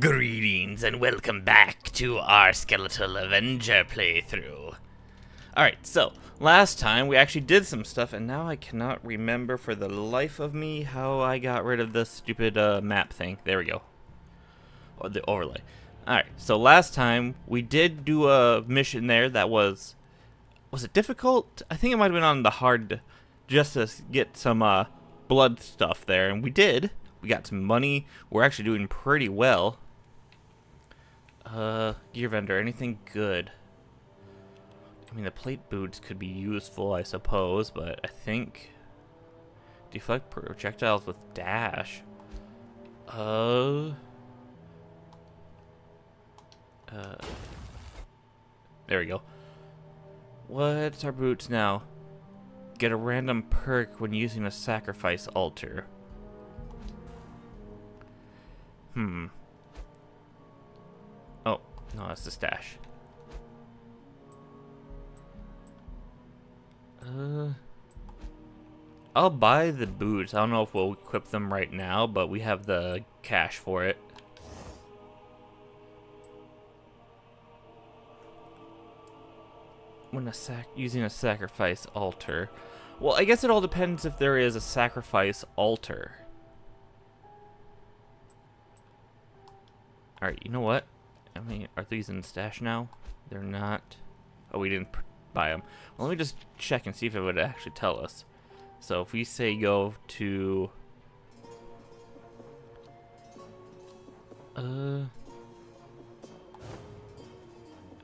Greetings and welcome back to our Skeletal Avenger playthrough. Alright, so, last time we actually did some stuff, and now I cannot remember for the life of me how I got rid of the stupid uh, map thing. There we go. Or the overlay. Alright, so last time we did do a mission there that was... Was it difficult? I think it might have been on the hard just to get some uh, blood stuff there, and we did. We got some money. We're actually doing pretty well. Uh, gear vendor, anything good? I mean, the plate boots could be useful, I suppose, but I think... Deflect projectiles with dash. Uh... Uh... There we go. What's our boots now? Get a random perk when using a sacrifice altar. Hmm. Oh, no, that's the stash. Uh, I'll buy the boots. I don't know if we'll equip them right now, but we have the cash for it. When a sac using a sacrifice altar. Well, I guess it all depends if there is a sacrifice altar. Alright, you know what? I mean, are these in the stash now? They're not. Oh, we didn't buy them. Well, let me just check and see if it would actually tell us. So if we say go to... Uh...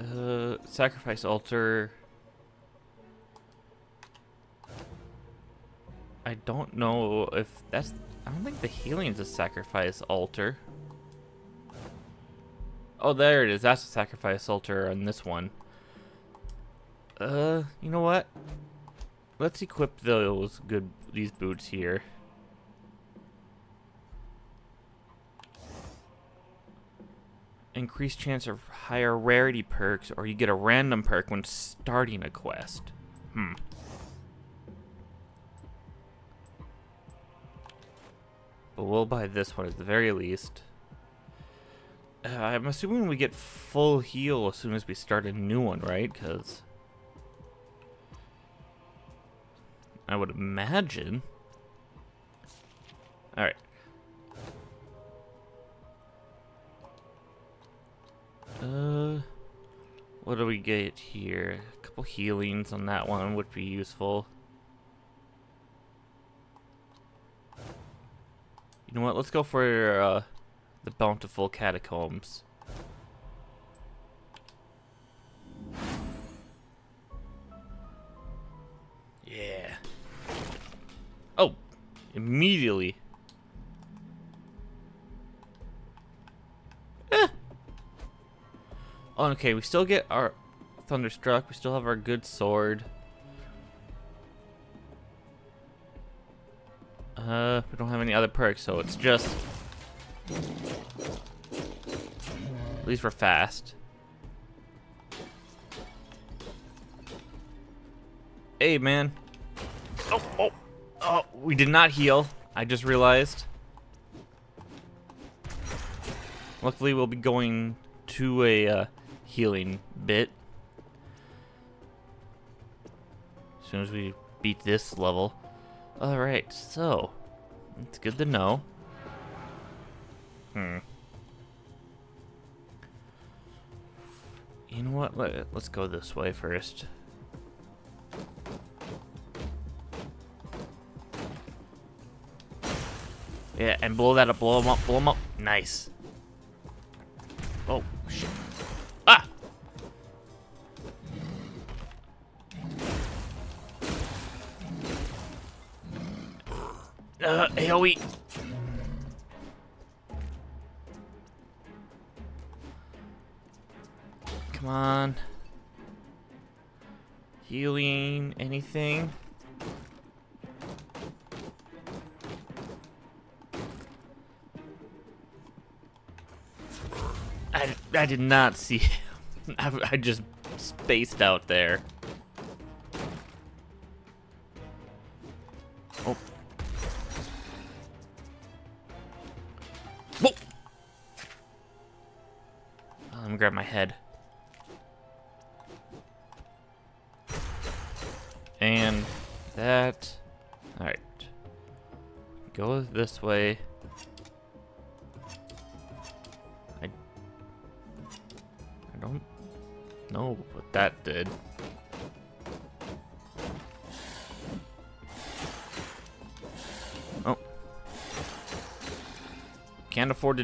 Uh, sacrifice altar. I don't know if that's. I don't think the healing is a sacrifice altar. Oh, there it is. That's a sacrifice altar on this one. Uh, you know what? Let's equip those good these boots here. Increased chance of higher rarity perks, or you get a random perk when starting a quest. Hmm. But we'll buy this one at the very least. Uh, I'm assuming we get full heal as soon as we start a new one, right? Because I would imagine. All right. Uh, what do we get here? A couple healings on that one would be useful. You know what? Let's go for uh, the bountiful catacombs. Yeah. Oh, immediately. Eh. Oh, okay, we still get our Thunderstruck. We still have our good sword. Uh, we don't have any other perks, so it's just... At least we're fast. Hey, man. Oh, oh, oh, we did not heal. I just realized. Luckily, we'll be going to a uh, healing bit. As soon as we beat this level. Alright, so. It's good to know. Hmm. You know what? Let, let's go this way first. Yeah, and blow that up, blow them up, blow them up. Nice. Oh, shit. Ah! Uh, AoE. Come on. Healing, anything? I, I did not see him. I, I just spaced out there.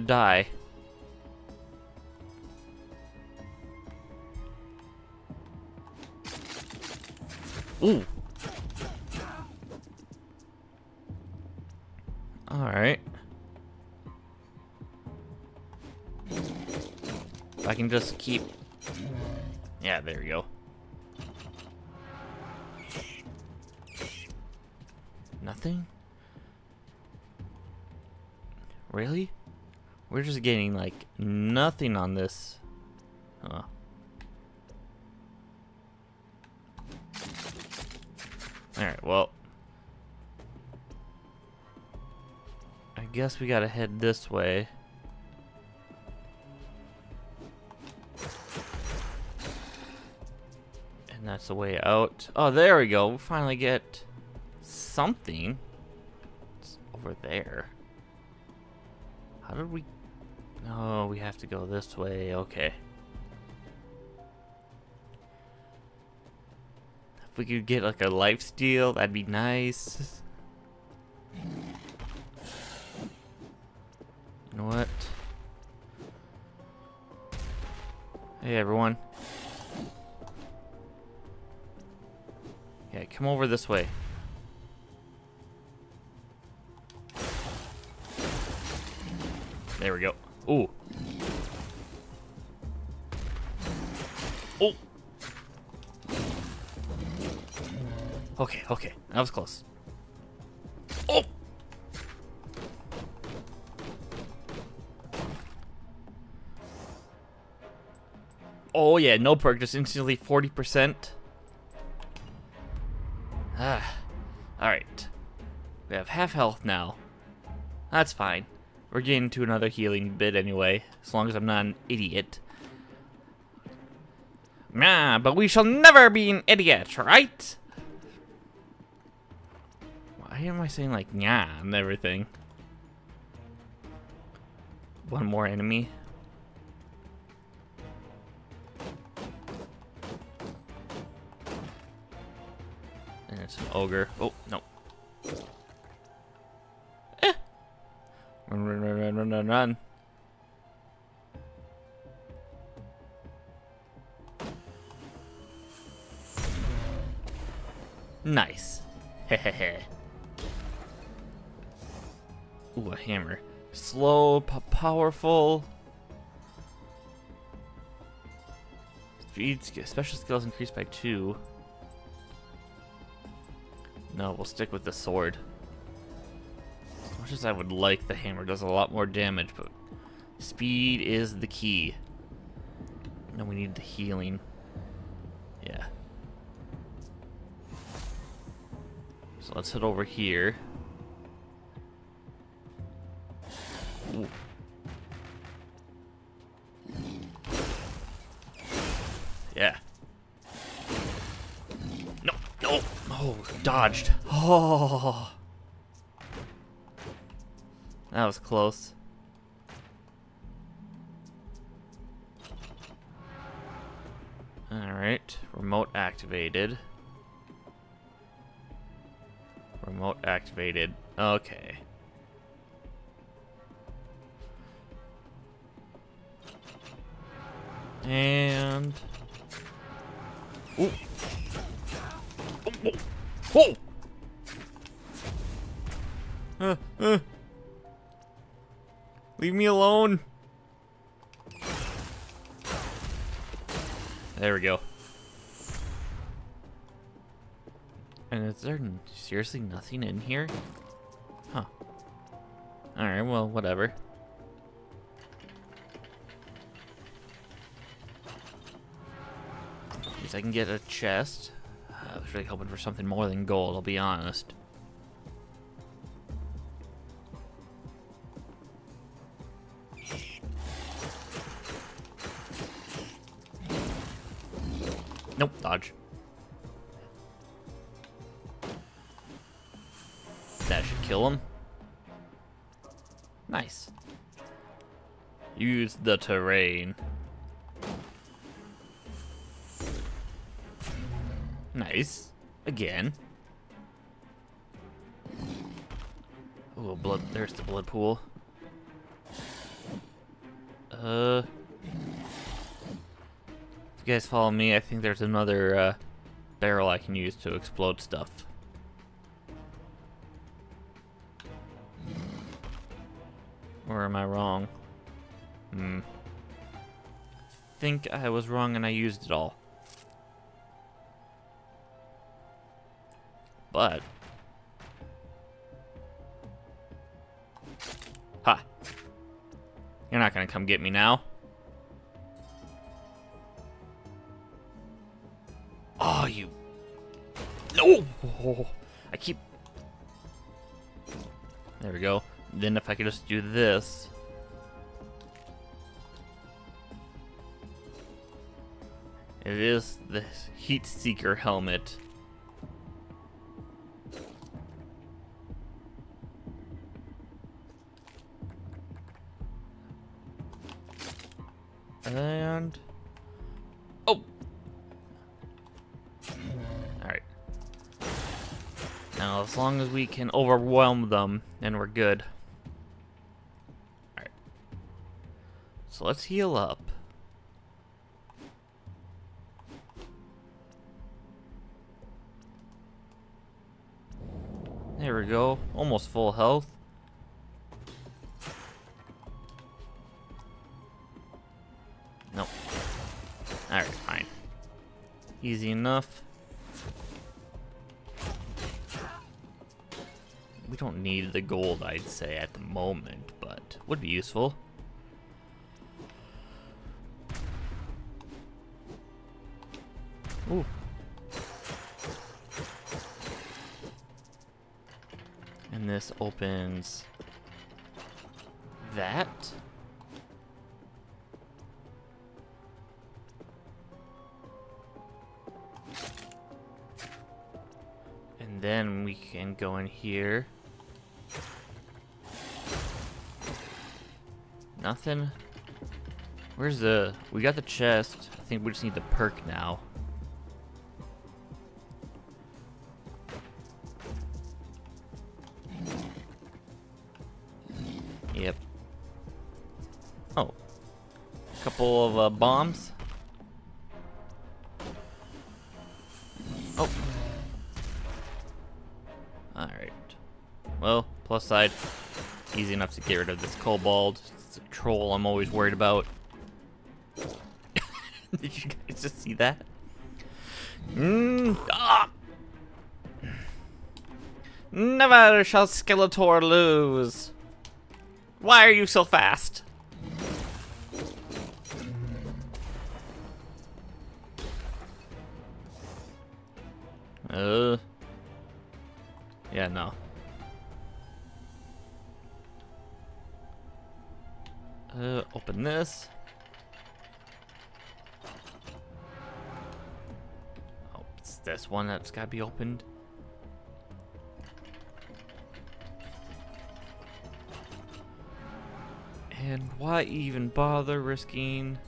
Die. Ooh. Alright. I can just keep... Yeah, there we go. Nothing? Really? We're just getting, like, nothing on this. Huh. Alright, well. I guess we gotta head this way. And that's the way out. Oh, there we go. We finally get something. It's over there. How did we... Oh, we have to go this way. Okay. If we could get like a life steal, that'd be nice. You know what? Hey everyone. Yeah, come over this way. Okay, okay. That was close. Oh! Oh yeah, no perk, just instantly 40%. Ah. Alright. We have half health now. That's fine. We're getting to another healing bit anyway, as long as I'm not an idiot. Nah, but we shall never be an idiot, right? Why am I saying like yeah and everything? One more enemy. And it's an ogre. Oh, no. Eh. Run, run, run, run, run, run, run. Nice. Hehehe. Ooh, a hammer. Slow, powerful. Speed, special skills increased by two. No, we'll stick with the sword. As much as I would like, the hammer does a lot more damage, but speed is the key. And we need the healing. Yeah. So let's head over here. Yeah. No, no. Oh, dodged. Oh. That was close. Alright, remote activated. Remote activated. Okay. And... Ooh. Oh, oh. Leave me alone. There we go. And is there seriously nothing in here? Huh. Alright, well, whatever. Least I can get a chest. Uh, I was really hoping for something more than gold, I'll be honest. Nope, dodge. That should kill him. Nice. Use the terrain. Nice. Again. Oh, blood. There's the blood pool. Uh. If you guys follow me, I think there's another uh, barrel I can use to explode stuff. Or am I wrong? Hmm. think I was wrong and I used it all. But... Ha! You're not gonna come get me now. Oh, you... No! I keep... There we go. Then if I could just do this... It is the Heat Seeker helmet. We can overwhelm them, and we're good. Alright. So let's heal up. There we go. Almost full health. Nope. Alright, fine. Easy enough. Don't need the gold, I'd say, at the moment, but would be useful. Ooh. And this opens that. And then we can go in here. Nothing. Where's the... We got the chest. I think we just need the perk now. Yep. Oh. A Couple of uh, bombs. Oh. Alright. Well, plus side, easy enough to get rid of this kobold. Troll I'm always worried about. Did you guys just see that? Mm, ah! Never shall Skeletor lose. Why are you so fast? Gotta be opened. And why even bother risking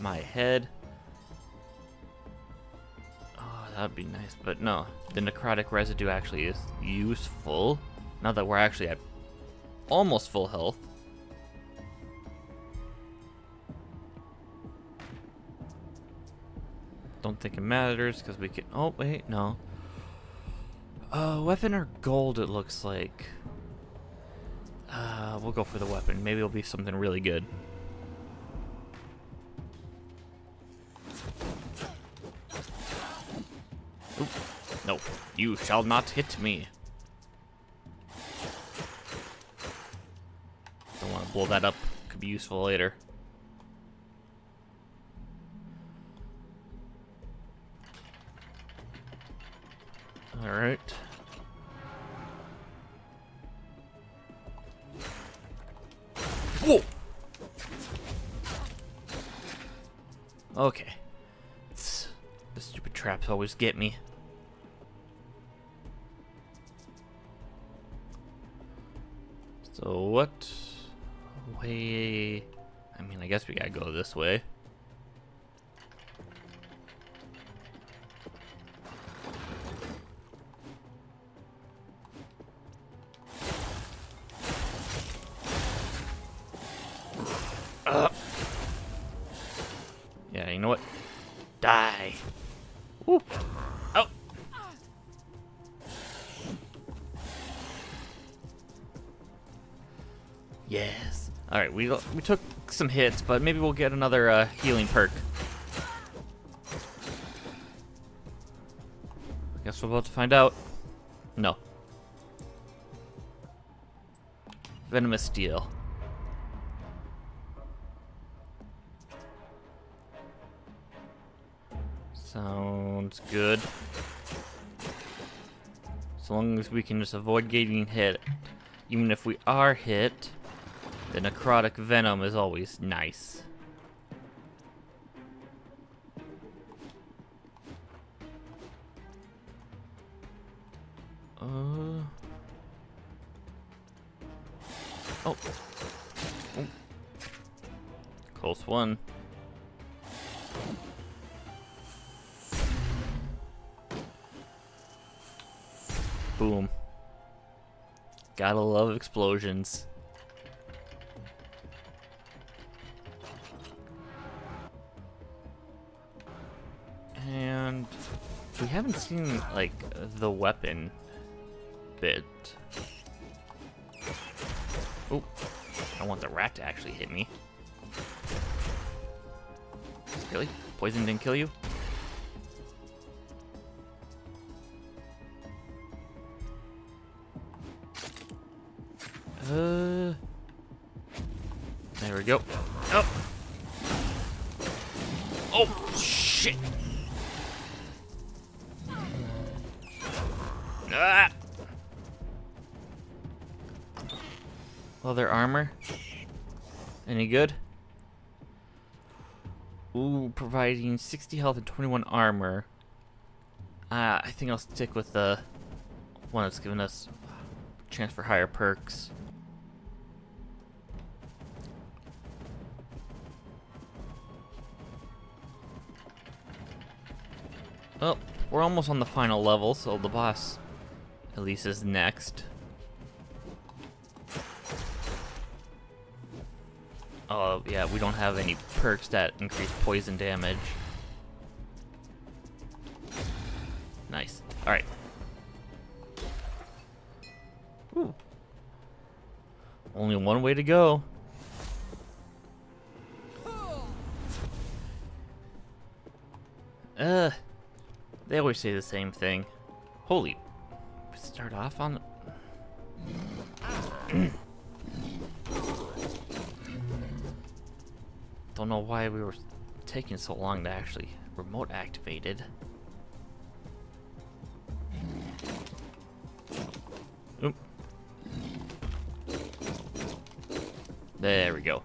my head? Oh, that'd be nice, but no. The necrotic residue actually is useful. Now that we're actually at almost full health. Don't think it matters because we can. Oh, wait, no. Uh, weapon or gold, it looks like. Uh, we'll go for the weapon. Maybe it'll be something really good. Oop. No, you shall not hit me. Don't want to blow that up. Could be useful later. Alright. Whoa! Okay. The stupid traps always get me. So what way... I mean, I guess we gotta go this way. We we took some hits, but maybe we'll get another uh, healing perk. I Guess we're about to find out. No. Venomous Steel. Sounds good. As long as we can just avoid getting hit. Even if we are hit, the necrotic venom is always nice. Uh. Oh. oh. Close one. Boom. Gotta love explosions. Haven't seen, like, the weapon bit. Oh, I want the rat to actually hit me. Really? Poison didn't kill you? Uh, there we go. Oh. Oh, shit. Leather armor. Any good? Ooh, providing 60 health and 21 armor. Uh, I think I'll stick with the one that's giving us chance for higher perks. Well, we're almost on the final level, so the boss at least is next. Oh, yeah, we don't have any perks that increase poison damage. Nice. Alright. Only one way to go. Uh, they always say the same thing. Holy, start off on. Don't know why we were taking so long to actually remote activated. Oop. There we go.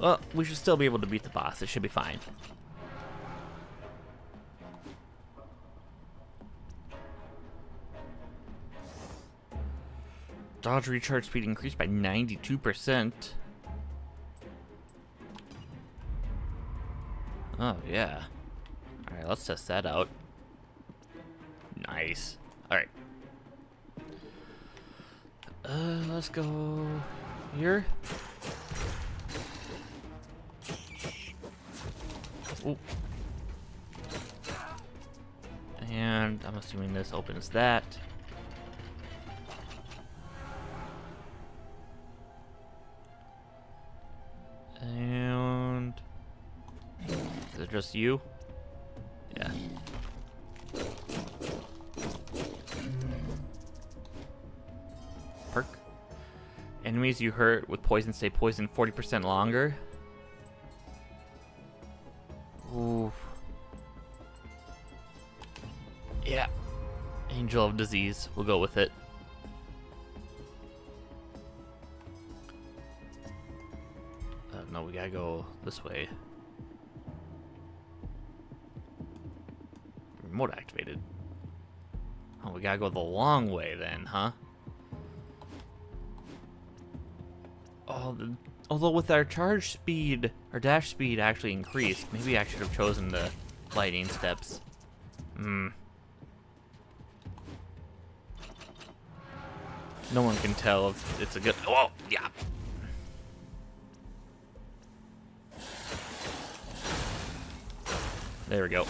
Well, we should still be able to beat the boss. It should be fine. Dodge recharge speed increased by 92%. Oh, yeah. Alright, let's test that out. Nice. Alright. Uh, let's go here. Ooh. And I'm assuming this opens that. Just you? Yeah. Perk. Enemies you hurt with poison stay poisoned 40% longer. Ooh. Yeah. Angel of Disease. We'll go with it. Uh, no, we gotta go this way. Remote activated. Oh, we gotta go the long way then, huh? Oh, the, although with our charge speed, our dash speed actually increased, maybe I should have chosen the lightning steps. Hmm. No one can tell if it's a good. Oh, yeah. There we go.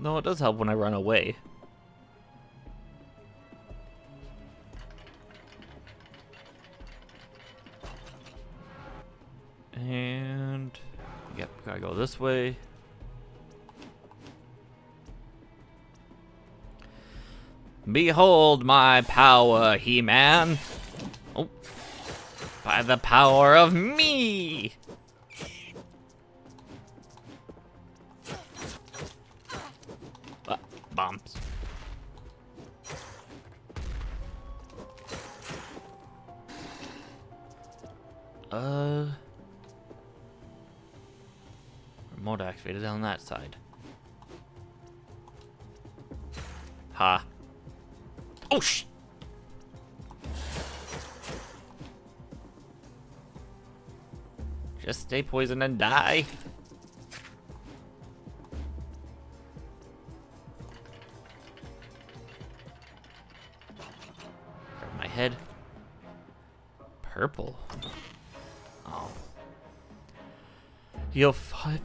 No, it does help when I run away. And, yep, gotta go this way. Behold my power, He-Man! Oh, by the power of me! Uh... Remote activated on that side. Ha. Oh, sh! Just stay poisoned and die.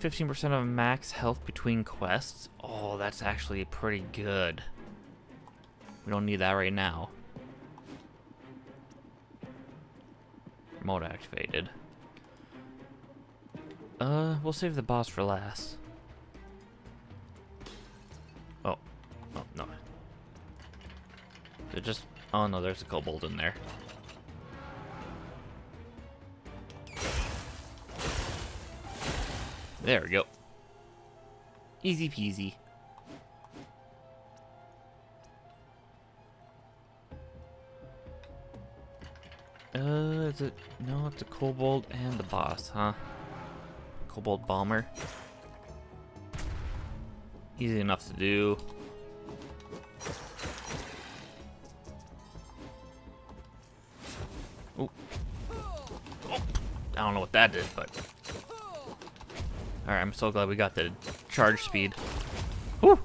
15% of max health between quests. Oh, that's actually pretty good. We don't need that right now. Remote activated. Uh, we'll save the boss for last. Oh. Oh, no. It just Oh no, there's a kobold in there. There we go. Easy peasy. Uh, is it? No, it's a kobold and the boss, huh? Kobold bomber. Easy enough to do. Oh I don't know what that did, but... Alright, I'm so glad we got the charge speed. Whew!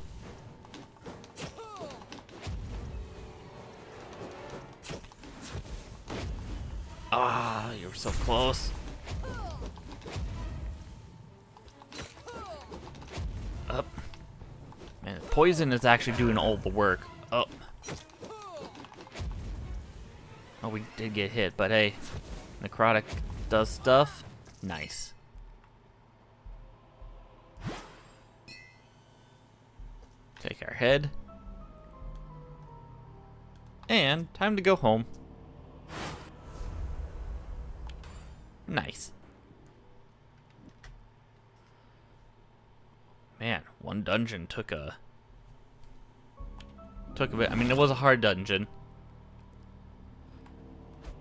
Ah, you were so close. Up. Man, poison is actually doing all the work. Up. Oh, we did get hit, but hey, necrotic does stuff. Nice. Head. And time to go home. Nice. Man, one dungeon took a took a bit. I mean, it was a hard dungeon.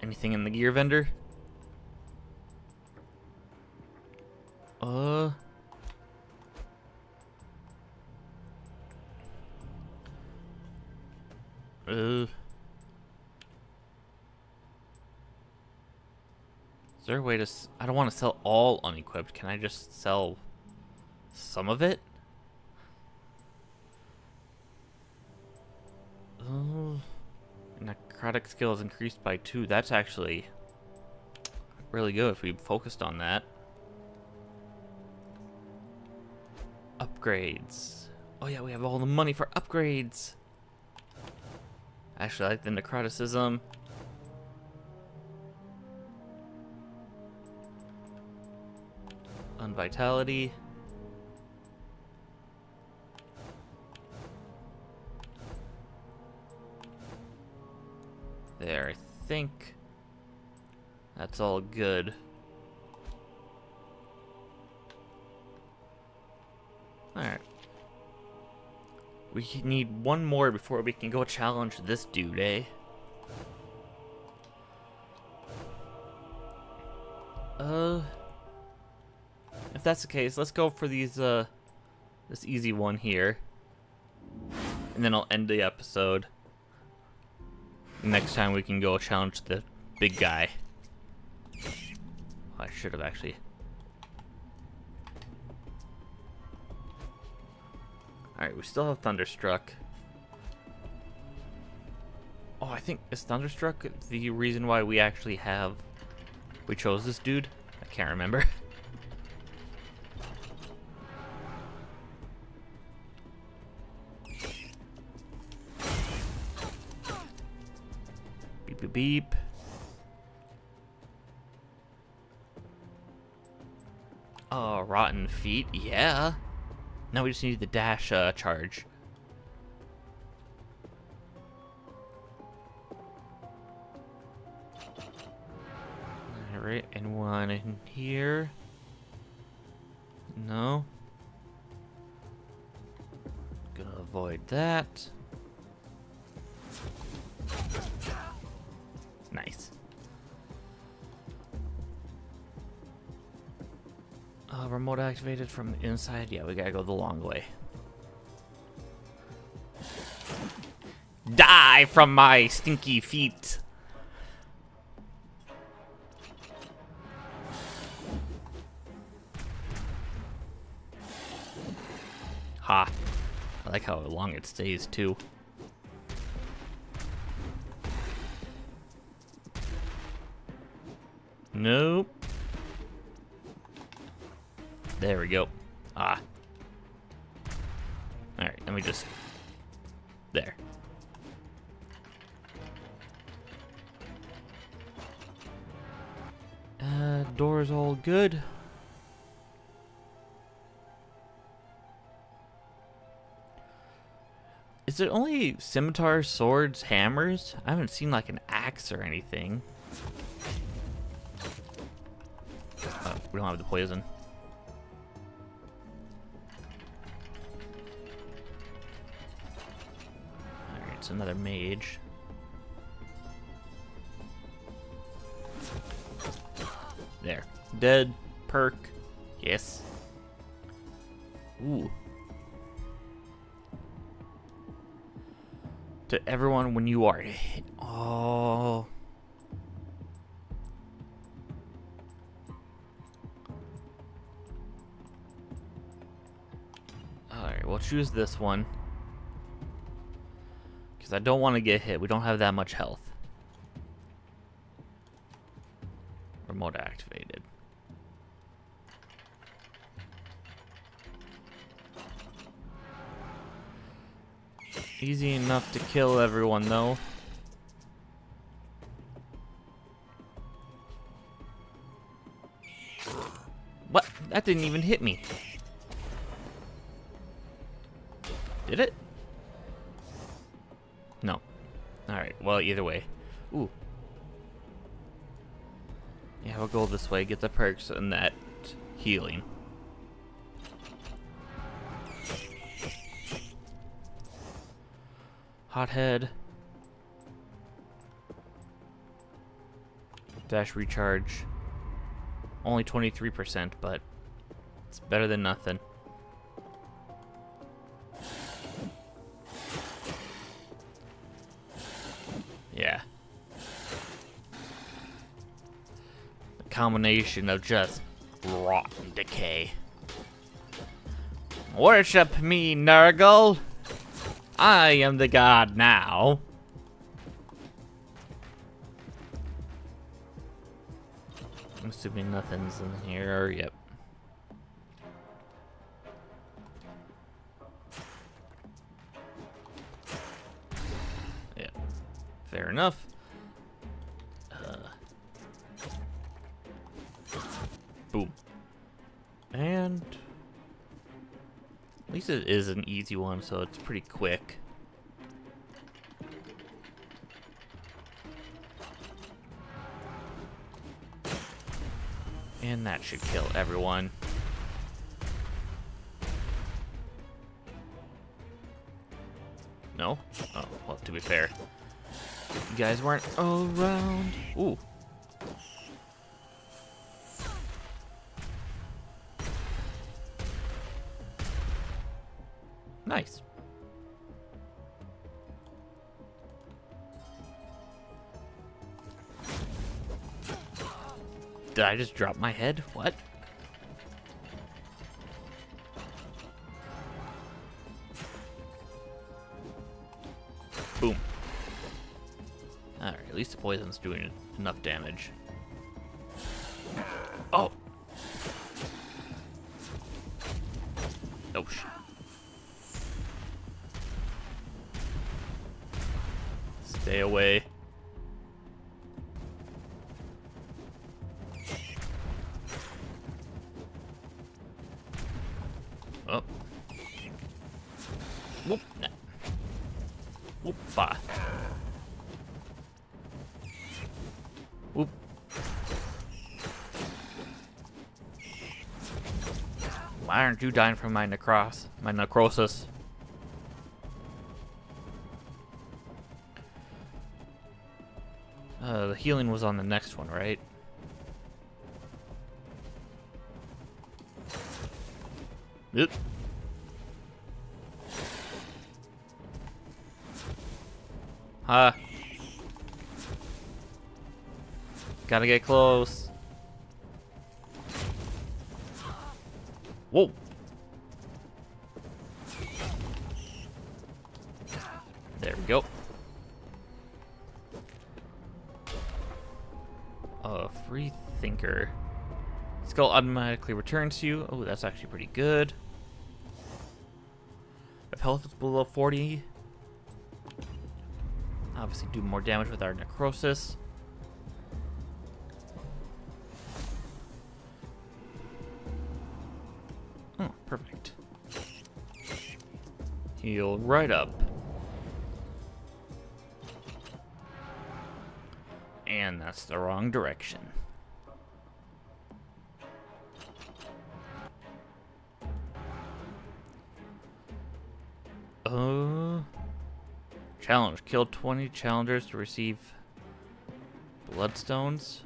Anything in the gear vendor? Uh. Uh. Is there a way to... S I don't want to sell all unequipped. Can I just sell some of it? Oh. Necrotic skill is increased by two. That's actually really good if we focused on that. Upgrades. Oh yeah, we have all the money for upgrades. Actually, I like the necroticism. Unvitality. There, I think that's all good. Alright. We need one more before we can go challenge this dude, eh? Uh... If that's the case, let's go for these, uh... this easy one here. And then I'll end the episode. Next time we can go challenge the big guy. Oh, I should have actually. Alright, we still have Thunderstruck. Oh, I think, is Thunderstruck the reason why we actually have... We chose this dude? I can't remember. beep, beep, beep. Oh, rotten feet, yeah. Now we just need the dash uh, charge. Alright, and one in here. No. Gonna avoid that. Activated from the inside. Yeah, we gotta go the long way. Die from my stinky feet. Ha. I like how long it stays, too. Nope. There we go. Ah. Alright, let me just... There. Uh, door's all good. Is it only scimitars, swords, hammers? I haven't seen like an axe or anything. Oh, we don't have the poison. Another mage. There. Dead. Perk. Yes. Ooh. To everyone when you are hit. Oh. Alright, we'll choose this one. Because I don't want to get hit. We don't have that much health. Remote activated. Easy enough to kill everyone, though. What? That didn't even hit me. Did it? Alright, well, either way. Ooh. Yeah, we'll go this way, get the perks and that healing. Hothead. Dash recharge. Only 23%, but it's better than nothing. Combination of just rot and decay. Worship me, Nurgle! I am the god now. I'm assuming nothing's in here. Yep. Yeah. Fair enough. Boom. And at least it is an easy one, so it's pretty quick. And that should kill everyone. No? Oh, well, to be fair. You guys weren't around. Ooh. I just drop my head? What? Boom. Alright, at least the poison's doing enough damage. Oh! Oh, shit. Stay away. Aren't you dying from my necros my necrosis? Uh, the healing was on the next one, right? Oop. Huh. Gotta get close. Whoa. Skull automatically returns to you. Oh, that's actually pretty good. If health is below 40, obviously do more damage with our necrosis. Oh, perfect. Heal right up. And that's the wrong direction. Kill 20 challengers to receive bloodstones.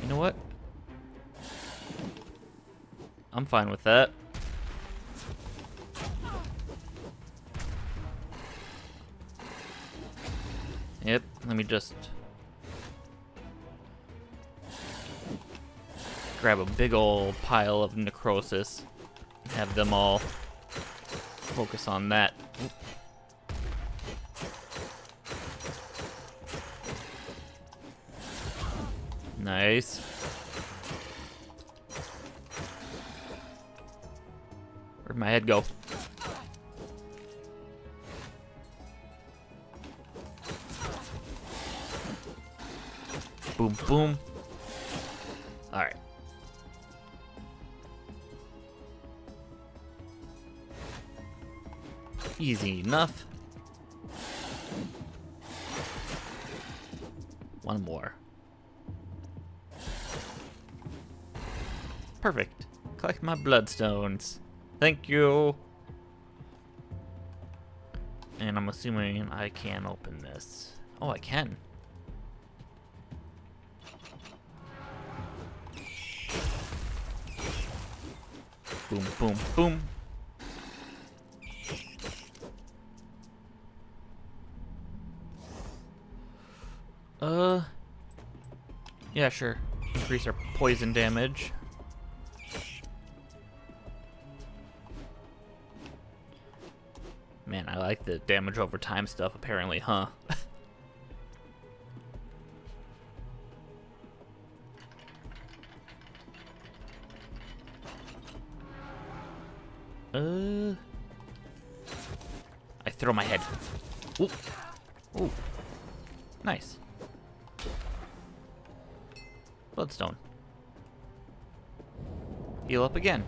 You know what? I'm fine with that. Yep, let me just grab a big old pile of necrosis. Have them all focus on that. Oop. Nice. Where'd my head go? Boom, boom. Alright. Easy enough. One more. Perfect. Collect my bloodstones. Thank you. And I'm assuming I can open this. Oh, I can. Boom, boom, boom. Uh, yeah, sure. Increase our poison damage. Like the damage over time stuff, apparently, huh? uh, I throw my head. Ooh, ooh, nice. Bloodstone. Heal up again.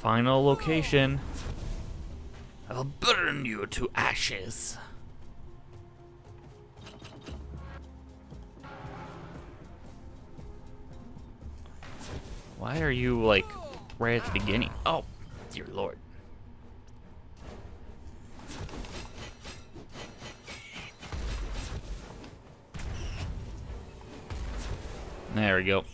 Final location. I'll burn you to ashes. Why are you, like, right at the beginning? Oh, dear lord. There we go.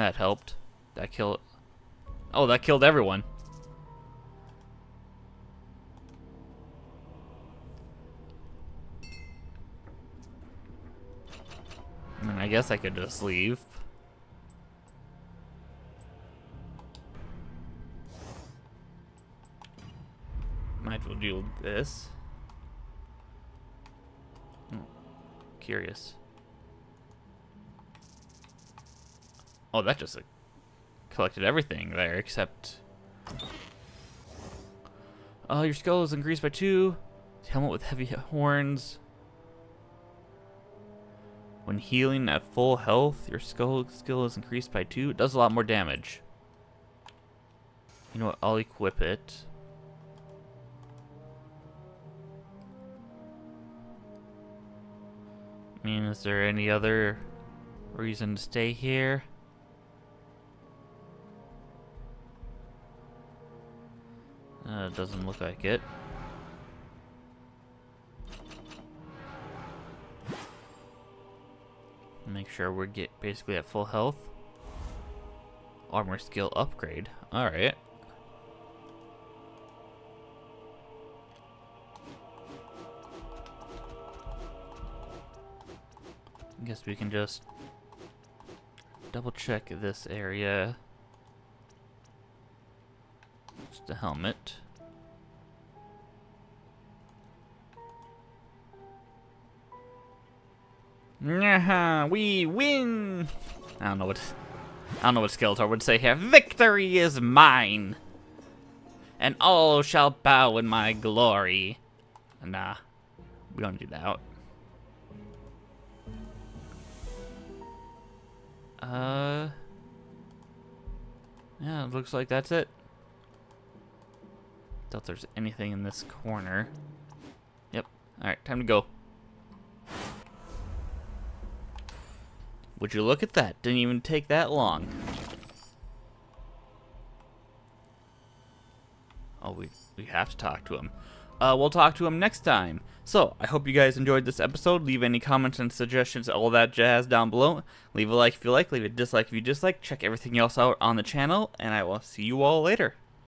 That helped. That killed... Oh, that killed everyone. I guess I could just leave. Might as well do this. Hmm. Curious. Oh, that just like, collected everything there except... Uh, your skull is increased by two. Helmet with heavy horns. When healing at full health, your skull skill is increased by two. It does a lot more damage. You know what? I'll equip it. I mean, is there any other reason to stay here? Uh, doesn't look like it. Make sure we get basically at full health. Armor skill upgrade. Alright. I guess we can just double check this area. It's the helmet. We win. I don't know what I don't know what Skeletor would say here. Victory is mine, and all shall bow in my glory. Nah, we don't do that. Uh, yeah, it looks like that's it. Doubt there's anything in this corner. Yep. All right, time to go. Would you look at that? Didn't even take that long. Oh, we, we have to talk to him. Uh, we'll talk to him next time. So, I hope you guys enjoyed this episode. Leave any comments and suggestions, all that jazz down below. Leave a like if you like, leave a dislike if you dislike. Check everything else out on the channel, and I will see you all later.